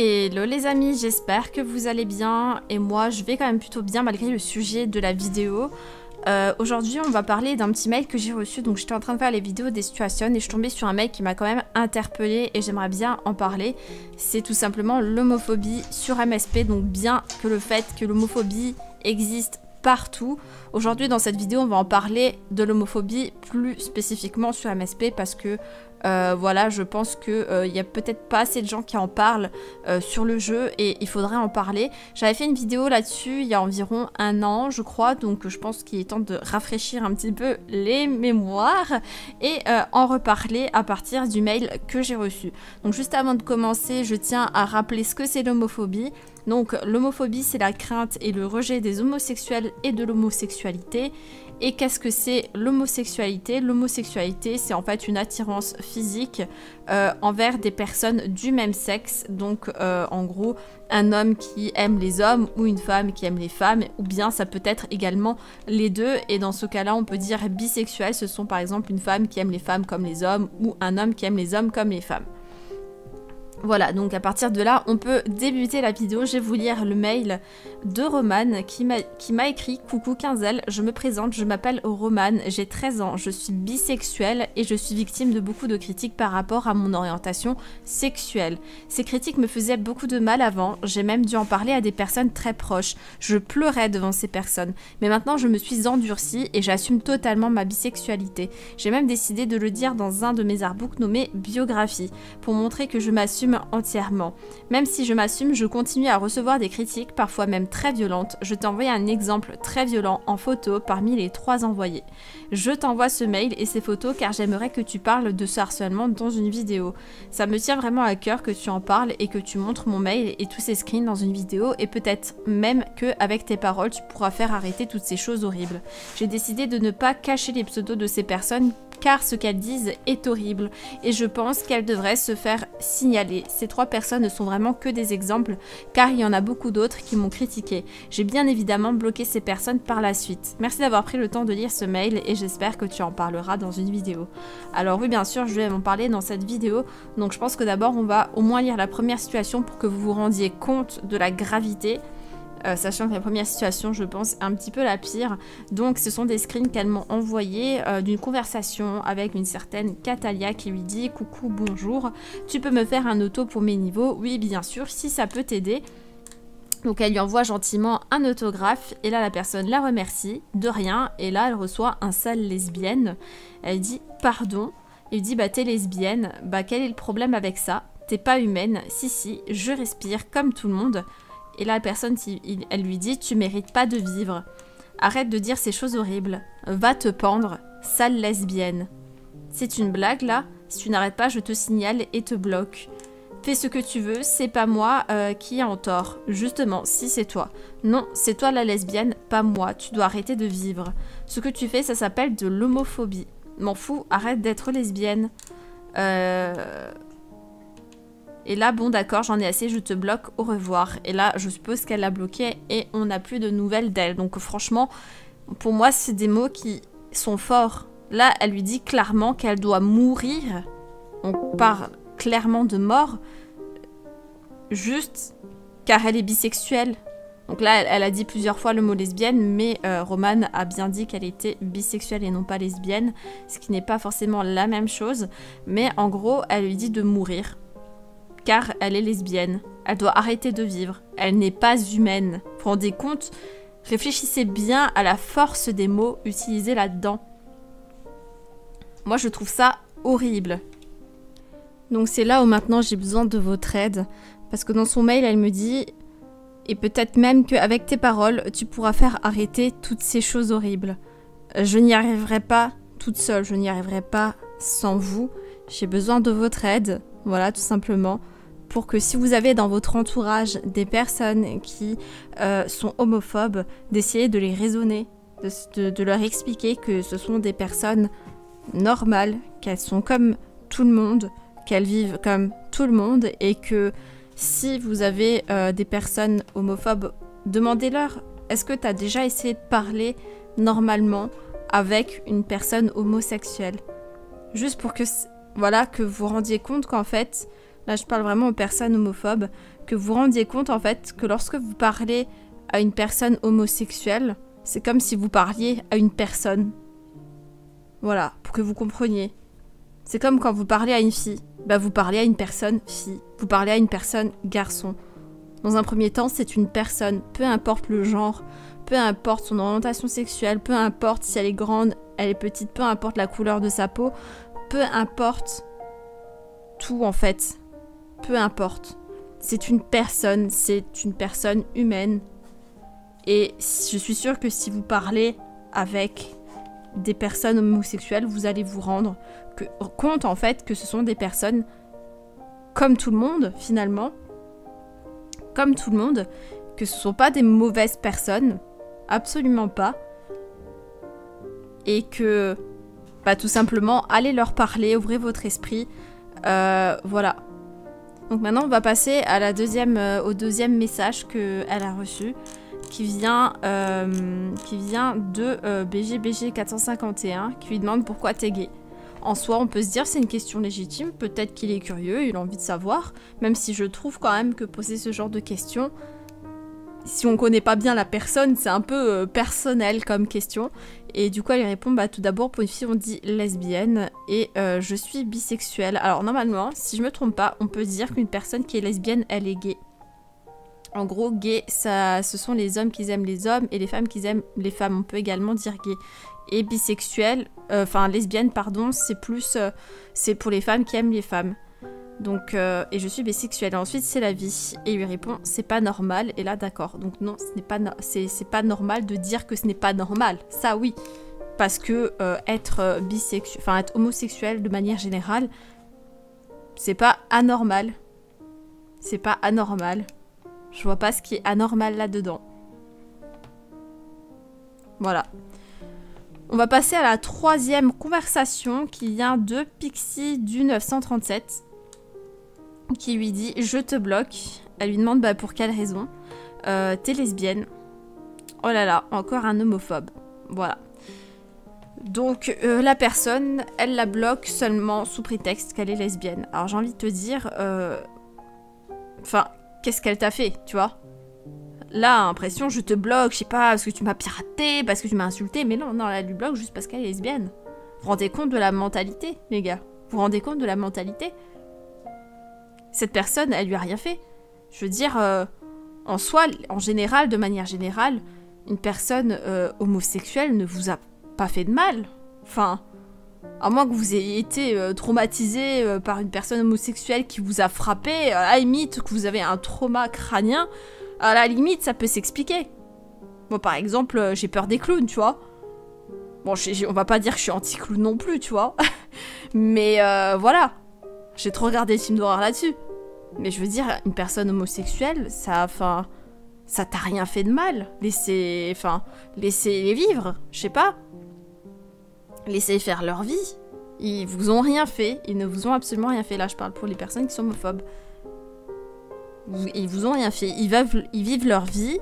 Hello les amis, j'espère que vous allez bien et moi je vais quand même plutôt bien malgré le sujet de la vidéo. Euh, Aujourd'hui on va parler d'un petit mail que j'ai reçu donc j'étais en train de faire les vidéos des situations et je suis sur un mail qui m'a quand même interpellée et j'aimerais bien en parler. C'est tout simplement l'homophobie sur MSP donc bien que le fait que l'homophobie existe partout. Aujourd'hui dans cette vidéo on va en parler de l'homophobie plus spécifiquement sur MSP parce que euh, voilà, je pense qu'il euh, il y a peut-être pas assez de gens qui en parlent euh, sur le jeu et il faudrait en parler. J'avais fait une vidéo là-dessus il y a environ un an, je crois, donc je pense qu'il est temps de rafraîchir un petit peu les mémoires et en reparler à partir du mail que j'ai reçu. Donc juste avant de commencer, je tiens à rappeler ce que c'est l'homophobie. Donc l'homophobie, c'est la crainte et le rejet des homosexuels et de l'homosexualité. Et qu'est-ce que c'est l'homosexualité? L'homosexualité, c'est en fait une attirance physique euh, envers des personnes du même sexe. Donc, euh, en gros, un homme qui aime les hommes ou une femme qui aime les femmes, ou bien ça peut être également les deux. Et dans ce cas-là, on peut dire bisexuel. Ce sont par exemple une femme qui aime les femmes comme les hommes ou un homme qui aime les hommes comme les femmes. Voilà, donc à partir de là, on peut débuter la vidéo. Je vais vous lire le mail de Romane qui m'a écrit « Coucou Quinzel, je me présente, je m'appelle Romane, j'ai 13 ans, je suis bisexuelle et je suis victime de beaucoup de critiques par rapport à mon orientation sexuelle. Ces critiques me faisaient beaucoup de mal avant, j'ai même dû en parler à des personnes très proches. Je pleurais devant ces personnes, mais maintenant je me suis endurcie et j'assume totalement ma bisexualité. J'ai même décidé de le dire dans un de mes artbooks nommé « Biographie » pour montrer que je m'assume entièrement. Même si je m'assume, je continue à recevoir des critiques, parfois même très violentes. Je t'ai envoyé un exemple très violent en photo parmi les trois envoyés. Je t'envoie ce mail et ces photos car j'aimerais que tu parles de ce harcèlement dans une vidéo. Ça me tient vraiment à cœur que tu en parles et que tu montres mon mail et tous ces screens dans une vidéo et peut-être même que avec tes paroles tu pourras faire arrêter toutes ces choses horribles. J'ai décidé de ne pas cacher les pseudos de ces personnes car ce qu'elles disent est horrible et je pense qu'elles devraient se faire signaler. Ces trois personnes ne sont vraiment que des exemples car il y en a beaucoup d'autres qui m'ont critiqué. J'ai bien évidemment bloqué ces personnes par la suite. Merci d'avoir pris le temps de lire ce mail et j'espère que tu en parleras dans une vidéo. Alors oui bien sûr je vais en parler dans cette vidéo donc je pense que d'abord on va au moins lire la première situation pour que vous vous rendiez compte de la gravité euh, sachant que la première situation, je pense, un petit peu la pire. Donc, ce sont des screens qu'elles m'ont envoyés euh, d'une conversation avec une certaine Catalia qui lui dit « Coucou, bonjour, tu peux me faire un auto pour mes niveaux ?» Oui, bien sûr, si ça peut t'aider. Donc elle lui envoie gentiment un autographe et là la personne la remercie, de rien, et là elle reçoit un sale lesbienne. Elle dit pardon, il dit bah t'es lesbienne, bah quel est le problème avec ça? T'es pas humaine, si si, je respire comme tout le monde. Et là, la personne, elle lui dit Tu mérites pas de vivre. Arrête de dire ces choses horribles. Va te pendre, sale lesbienne. C'est une blague là Si tu n'arrêtes pas, je te signale et te bloque. Fais ce que tu veux, c'est pas moi euh, qui est en tort. Justement, si c'est toi. Non, c'est toi la lesbienne, pas moi. Tu dois arrêter de vivre. Ce que tu fais, ça s'appelle de l'homophobie. M'en fous, arrête d'être lesbienne. Euh... Et là, bon d'accord, j'en ai assez, je te bloque, au revoir. Et là, je suppose qu'elle l'a bloqué et on n'a plus de nouvelles d'elle. Donc franchement, pour moi, c'est des mots qui sont forts. Là, elle lui dit clairement qu'elle doit mourir. On parle clairement de mort. Juste car elle est bisexuelle. Donc là, elle, a dit plusieurs fois le mot lesbienne, mais euh, Romane a bien dit qu'elle était bisexuelle et non pas lesbienne, ce qui n'est pas forcément la même chose. Mais en gros, elle lui dit de mourir car elle est lesbienne. Elle doit arrêter de vivre. Elle n'est pas humaine. Vous compte? Réfléchissez bien à la force des mots utilisés là-dedans. Moi, je trouve ça horrible. Donc c'est là où maintenant j'ai besoin de votre aide. Parce que dans son mail, elle me dit et peut-être même qu'avec tes paroles, tu pourras faire arrêter toutes ces choses horribles. Je n'y arriverai pas toute seule, je n'y arriverai pas sans vous. J'ai besoin de votre aide, voilà tout simplement pour que si vous avez dans votre entourage des personnes qui euh, sont homophobes, d'essayer de les raisonner, de, leur expliquer que ce sont des personnes normales, qu'elles sont comme tout le monde, qu'elles vivent comme tout le monde et que si vous avez euh, des personnes homophobes, demandez-leur est-ce que tu as déjà essayé de parler normalement avec une personne homosexuelle? Juste pour que voilà que vous rendiez compte qu'en fait là je parle vraiment aux personnes homophobes, que vous rendiez compte en fait que lorsque vous parlez à une personne homosexuelle, c'est comme si vous parliez à une personne. Voilà, pour que vous compreniez. C'est comme quand vous parlez à une fille, bah vous parlez à une personne fille, vous parlez à une personne garçon. Dans un premier temps, c'est une personne, peu importe le genre, peu importe son orientation sexuelle, peu importe si elle est grande, elle est petite, peu importe la couleur de sa peau, peu importe tout en fait. Peu importe. C'est une personne, c'est une personne humaine. Et je suis sûre que si vous parlez avec des personnes homosexuelles, vous allez vous rendre compte en fait que ce sont des personnes comme tout le monde finalement, comme tout le monde, que ce ne sont pas des mauvaises personnes, absolument pas, et que bah, tout simplement allez leur parler, ouvrez votre esprit, euh, voilà. Donc maintenant on va passer euh, au deuxième message qu'elle a reçu qui vient, euh, de BGBG 451 qui lui demande pourquoi t'es gay. En soi, on peut se dire c'est une question légitime, peut-être qu'il est curieux, il a envie de savoir, même si je trouve quand même que poser ce genre de questions, si on connaît pas bien la personne, c'est un peu euh, personnel comme question. Et du coup, elle répond bah tout d'abord pour une fille on dit lesbienne et euh, je suis bisexuelle. Alors normalement, si je me trompe pas, on peut dire qu'une personne qui est lesbienne, elle est gay. En gros, gay, ça, ce sont les hommes qui aiment les hommes et les femmes qui aiment les femmes. On peut également dire gay. Et bisexuelle, euh, enfin lesbienne, pardon, c'est plus, c'est pour les femmes qui aiment les femmes. Donc, euh, et je suis bisexuelle. Ensuite, c'est la vie. Et il lui répond, c'est pas normal. Et là, d'accord. Donc non, ce n'est pas, c'est, pas normal de dire que ce n'est pas normal. Ça, oui. Parce que euh, être euh, bisexuel, enfin être homosexuel de manière générale, c'est pas anormal. C'est pas anormal. Je vois pas ce qui est anormal là-dedans. Voilà. On va passer à la troisième conversation qui vient de Pixie du 937 qui lui dit Je te bloque. Elle lui demande bah, pour quelle raison? Euh, T'es lesbienne. Oh là là, encore un homophobe. Voilà. Donc euh, la personne, elle la bloque seulement sous prétexte qu'elle est lesbienne. Alors j'ai envie de te dire, euh, enfin, qu'est-ce qu'elle t'a fait, tu vois? Là, impression, je te bloque, je sais pas, parce que tu m'as piraté, parce que tu m'as insulté, mais non, non, elle lui bloque juste parce qu'elle est lesbienne. Vous rendez compte de la mentalité, les gars? Vous rendez compte de la mentalité? Cette personne, elle lui a rien fait. Je veux dire, euh, en soi, en général, de manière générale, une personne euh, homosexuelle ne vous a pas fait de mal. Enfin, à moins que vous ayez été euh, traumatisé par une personne homosexuelle qui vous a frappé, à la limite que vous avez un trauma crânien, à la limite, ça peut s'expliquer. Moi, par exemple, j'ai peur des clowns, tu vois. Bon, on va pas dire que je suis anti-clown non plus, tu vois. Mais voilà, j'ai trop regardé des films d'horreur là-dessus. Mais je veux dire, une personne homosexuelle, ça, enfin, ça t'a rien fait de mal. Laissez, enfin, laissez-les vivre, je sais pas. Laissez faire leur vie. Ils vous ont rien fait, ils ne vous ont absolument rien fait. Là, je parle pour les personnes qui sont homophobes. Ils vous ont rien fait. Ils vivent, ils vivent leur vie.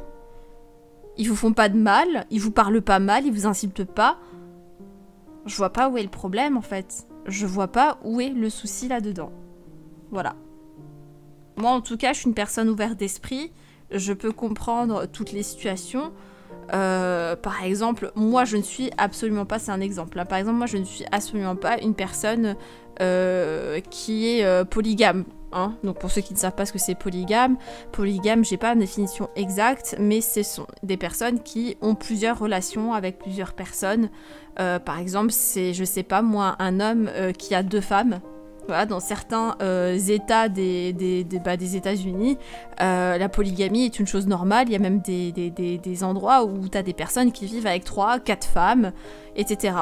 Ils vous font pas de mal. Ils vous parlent pas mal. Ils vous insultent pas. Je vois pas où est le problème en fait je vois pas où est le souci là-dedans. Voilà. Moi, en tout cas, je suis une personne ouverte d'esprit. Je peux comprendre toutes les situations. Euh, par exemple, moi, je ne suis absolument pas, c'est un exemple. Hein. Par exemple, moi, je ne suis absolument pas une personne euh, qui est euh, polygame. Hein. Donc, pour ceux qui ne savent pas ce que c'est polygame, polygame, j'ai pas une définition exacte, mais ce sont des personnes qui ont plusieurs relations avec plusieurs personnes. par exemple, c'est, je sais pas, moi, un homme qui a deux femmes. Voilà, dans certains États des, des, bah, des États-Unis, la polygamie est une chose normale. Il y a même des, des endroits où tu as des personnes qui vivent avec trois, quatre femmes, etc.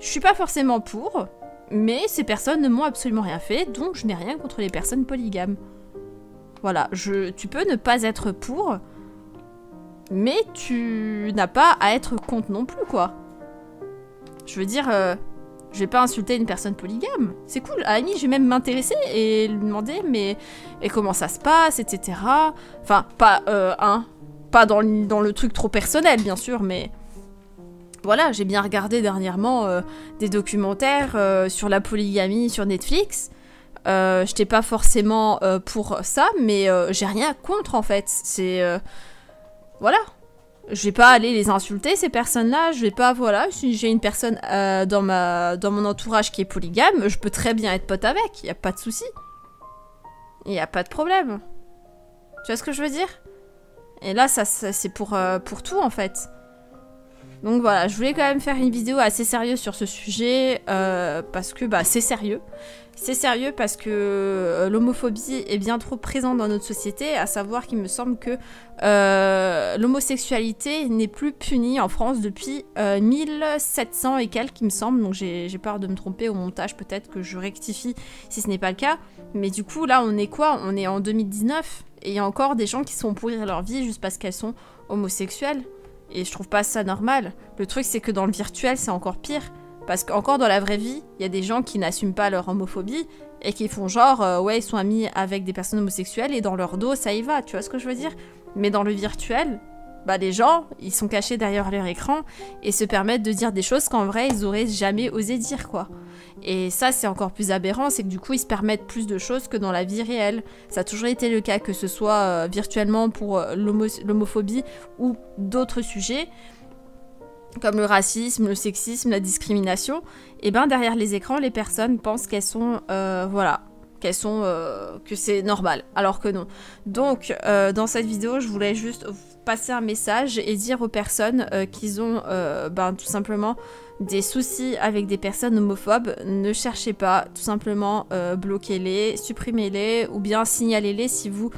Je suis pas forcément pour, mais ces personnes ne m'ont absolument rien fait, donc je n'ai rien contre les personnes polygames. Voilà, je, tu peux ne pas être pour, mais tu n'as pas à être contre non plus, quoi. Je veux dire, euh, je vais pas insulter une personne polygame. C'est cool. À je vais même m'intéresser et lui demander, mais et comment ça se passe, etc. Enfin, pas, euh, pas dans, dans le truc trop personnel, bien sûr, mais voilà, j'ai bien regardé dernièrement euh, des documentaires euh, sur la polygamie sur Netflix. Euh, J'étais pas forcément euh, pour ça, mais j'ai rien contre en fait. C'est. Voilà. Je vais pas aller les insulter, ces personnes-là. Je vais pas. Voilà. Si j'ai une personne euh, dans, ma, dans mon entourage qui est polygame, je peux très bien être pote avec. Y a pas de souci. Y a pas de problème. Tu vois ce que je veux dire? Et là, ça, c'est pour, euh, pour tout en fait. Donc voilà, je voulais quand même faire une vidéo assez sérieuse sur ce sujet euh, parce que bah, c'est sérieux. C'est sérieux parce que euh, l'homophobie est bien trop présente dans notre société, à savoir qu'il me semble que euh, l'homosexualité n'est plus punie en France depuis euh, 1700 et quelques, il me semble. Donc j'ai peur de me tromper au montage, peut-être que je rectifie si ce n'est pas le cas. Mais du coup, là, on est quoi? On est en 2019 et il y a encore des gens qui sont pourrir leur vie juste parce qu'elles sont homosexuelles. Et je trouve pas ça normal. Le truc, c'est que dans le virtuel, c'est encore pire. Parce qu'encore dans la vraie vie, il y a des gens qui n'assument pas leur homophobie et qui font genre, euh, ouais, ils sont amis avec des personnes homosexuelles et dans leur dos, ça y va, tu vois ce que je veux dire? Mais dans le virtuel, bah les gens, ils sont cachés derrière leur écran et se permettent de dire des choses qu'en vrai, ils auraient jamais osé dire, quoi. Et ça, c'est encore plus aberrant, c'est que du coup, ils se permettent plus de choses que dans la vie réelle. Ça a toujours été le cas, que ce soit euh, virtuellement pour euh, l'homo- l'homophobie ou d'autres sujets, comme le racisme, le sexisme, la discrimination. Et ben derrière les écrans, les personnes pensent qu'elles sont, euh, voilà, qu'elles sont, euh, que c'est normal, alors que non. Donc, euh, dans cette vidéo, je voulais juste passer un message et dire aux personnes euh, qu'ils ont, euh, ben, tout simplement des soucis avec des personnes homophobes, ne cherchez pas, tout simplement bloquez-les, supprimez-les ou bien signalez-les si vous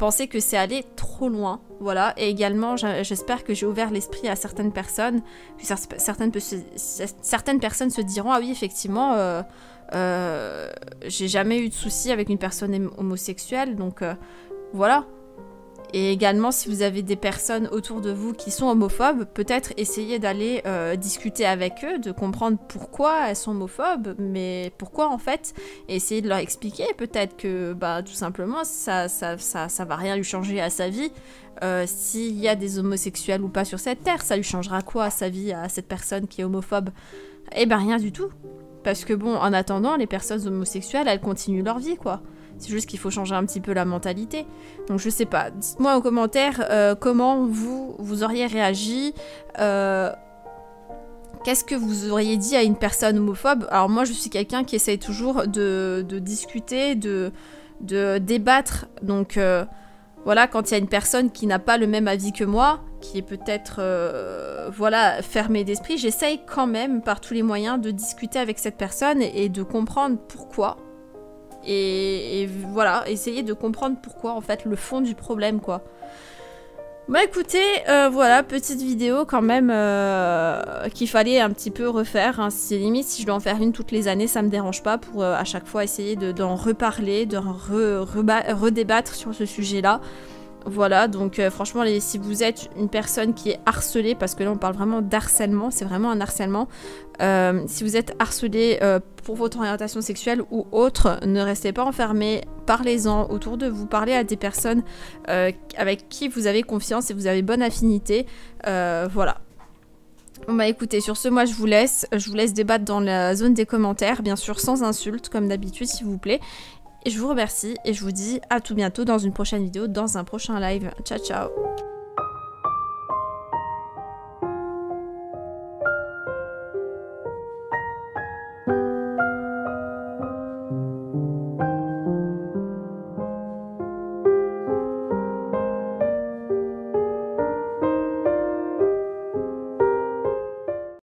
pensez que c'est allé trop loin. Voilà, et également j'espère que j'ai ouvert l'esprit à certaines personnes, certaines, certaines personnes se diront ah oui effectivement euh, j'ai jamais eu de soucis avec une personne hom- homosexuelle donc euh, voilà. Et également, si vous avez des personnes autour de vous qui sont homophobes, peut-être essayer d'aller euh, discuter avec eux, de comprendre pourquoi elles sont homophobes, mais pourquoi en fait, et essayer de leur expliquer peut-être que bah, tout simplement ça, ça, va rien lui changer à sa vie. S'il y a des homosexuels ou pas sur cette terre, ça lui changera quoi à sa vie, à cette personne qui est homophobe? Eh ben rien du tout. Parce que bon, en attendant, les personnes homosexuelles, elles continuent leur vie, quoi. C'est juste qu'il faut changer un petit peu la mentalité. Donc je sais pas. Dites-moi en commentaire euh, comment vous, auriez réagi. euh, Qu'est-ce que vous auriez dit à une personne homophobe? Alors moi je suis quelqu'un qui essaye toujours de, discuter, de, de débattre. Donc euh, voilà, quand il y a une personne qui n'a pas le même avis que moi, qui est peut-être euh, voilà fermée d'esprit, j'essaye quand même par tous les moyens de discuter avec cette personne et, de comprendre pourquoi. Et, voilà, essayer de comprendre pourquoi en fait le fond du problème quoi. Bah écoutez, euh, voilà, petite vidéo quand même euh, qu'il fallait un petit peu refaire. Hein. Si limite, si je dois en faire une toutes les années, ça me dérange pas pour à chaque fois essayer de- d'en reparler, de redébattre sur ce sujet-là. Voilà, donc euh, franchement, si vous êtes une personne qui est harcelée, parce que là on parle vraiment d'harcèlement, c'est vraiment un harcèlement, euh, si vous êtes harcelé euh, pour votre orientation sexuelle ou autre, ne restez pas enfermé, parlez-en autour de vous, parlez à des personnes euh, avec qui vous avez confiance et vous avez bonne affinité. Voilà. Bon bah écoutez, sur ce, moi je vous laisse. Je vous laisse débattre dans la zone des commentaires, bien sûr sans insultes, comme d'habitude, s'il vous plaît. Et je vous remercie et je vous dis à tout bientôt dans une prochaine vidéo, dans un prochain live. Ciao ciao